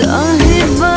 साहिबा